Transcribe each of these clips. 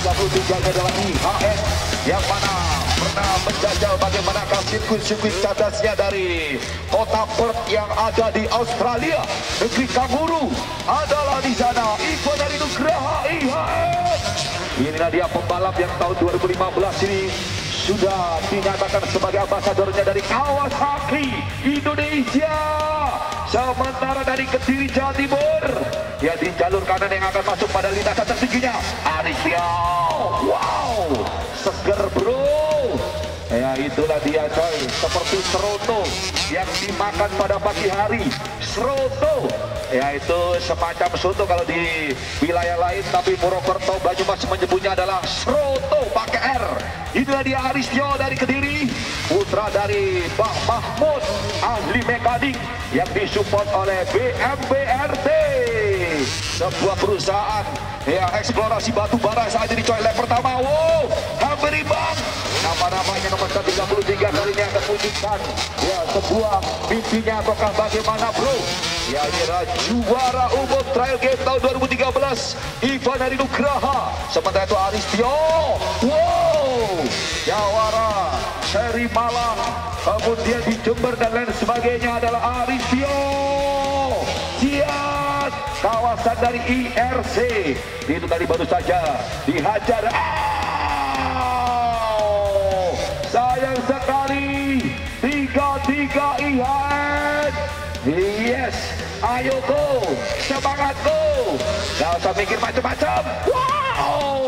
23 adalah IHS yang mana pernah menjajal bagaimana sirkuit-sirkuit cerdasnya dari kota Perth yang ada di Australia. Negeri kanguru adalah di sana. Ivan dari Nugraha IHS inilah dia pembalap yang tahun 2015 ini sudah dinyatakan sebagai ambasadornya dari Kawasaki Indonesia. Sementara dari Kediri Jawa Timur ya di jalur kanan yang akan masuk pada lintasan tertingginya. Arisya wow. Seger bro. Ya itulah dia coy. Seperti seroto Yang dimakan pada pagi hari. Seroto. Ya itu semacam soto kalau di wilayah lain Tapi Purwokerto Banyumas menyebutnya adalah Seroto pakai R. Itulah dia Aristio dari Kediri Putra dari Pak Mahmud Ahli mekanik Yang disupport oleh Sebuah perusahaan Ya eksplorasi batu bara saat ini coy. Pertama Wow Hampir imbang. Nama-namanya nomor 33 kali ini akan wujudkan Ya sebuah mimpinya ataukah bagaimana bro? Ya ini adalah juara umum trial game tahun 2013 Ivan dari Nugraha. Sementara itu Aristio Wow Jawara seri Malang. Kemudian di Jember dan lain sebagainya adalah Aristio Siap Kawasan dari IRC Itu tadi baru saja dihajar. Oh, sayang sekali. Tiga-tiga IHN yes. Ayo go. Semangat go. Gak usah mikir macam-macam. Wow!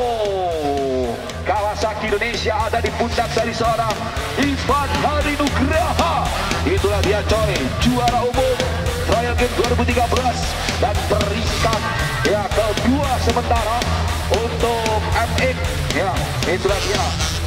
Kawasaki Indonesia ada di pundak dari seorang Ivan Hari Nugraha itulah dia coy. Juara umum Trial Game 2013 dan peringkat ya kedua sementara untuk MX ya Hari Nugraha